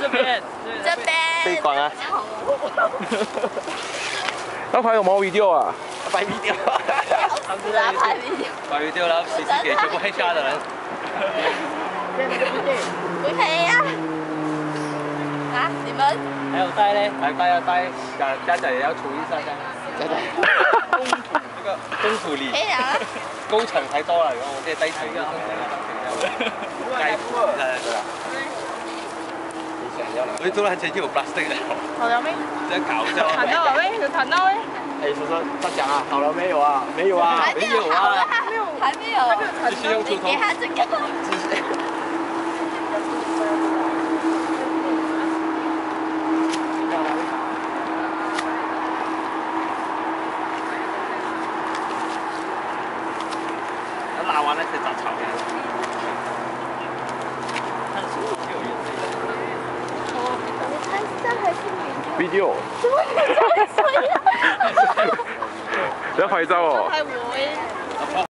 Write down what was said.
这边，这边。这管啊。那拍什么 video 啊？拍 video。来拍 video。拍 video 然后随时给全部黑下的人。不可以啊！啊，你们？还有带嘞，还带要带，家家长也要处理一下家家长。公土这个公土里。可以啊。工程太多了，然后我可以带几个。该付的对啊。我突然前就有 plastic 了。好了没？在搞笑。谈到了没？有谈到没？哎，叔叔，他讲啊，好了没有啊？没有啊。没有啊。还没有，还没有。继续用出头。给他这个。拉完了才长草莓。video。要拍照哦。